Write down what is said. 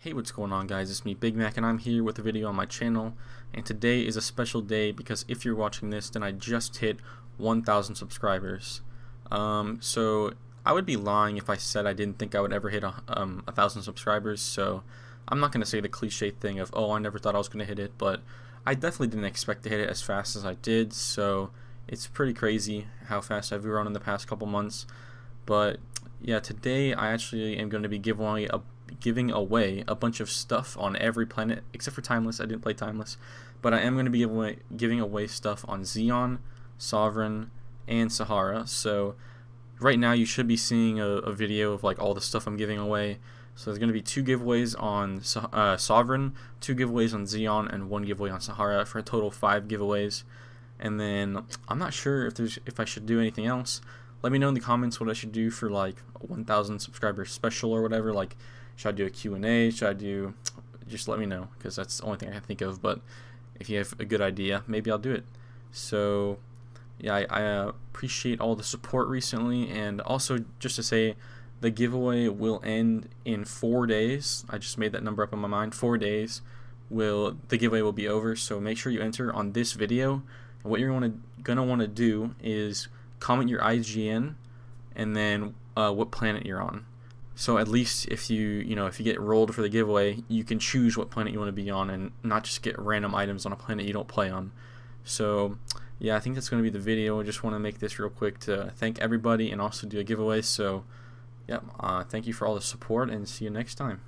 Hey what's going on guys? It's me Big Mac and I'm here with a video on my channel. And today is a special day because if you're watching this then I just hit 1,000 subscribers. Um, so I would be lying if I said I didn't think I would ever hit a, um, a thousand subscribers. So I'm not gonna say the cliche thing of oh I never thought I was gonna hit it but I definitely didn't expect to hit it as fast as I did. So it's pretty crazy how fast I've grown in the past couple months. But yeah today I actually am going to be giving away a giving away a bunch of stuff on every planet except for Timeless. I didn't play Timeless, but I am going to be giving away, giving away stuff on Xeon, Sovereign, and Sahara. So right now you should be seeing a, a video of like all the stuff I'm giving away. So there's going to be two giveaways on uh, Sovereign, two giveaways on Xeon, and one giveaway on Sahara for a total of five giveaways. And then I'm not sure if there's if I should do anything else. Let me know in the comments what I should do for like 1,000 subscribers special or whatever. Like should I do a Q&A? Should I do... Just let me know, because that's the only thing I can think of. But if you have a good idea, maybe I'll do it. So, yeah, I, I uh, appreciate all the support recently. And also, just to say, the giveaway will end in four days. I just made that number up in my mind. Four days will the giveaway will be over. So make sure you enter on this video. What you're gonna gonna want to do is comment your IGN and then uh, what planet you're on. So at least if you you know if you get rolled for the giveaway, you can choose what planet you want to be on and not just get random items on a planet you don't play on. So yeah, I think that's going to be the video. I just want to make this real quick to thank everybody and also do a giveaway. So yeah, uh, thank you for all the support and see you next time.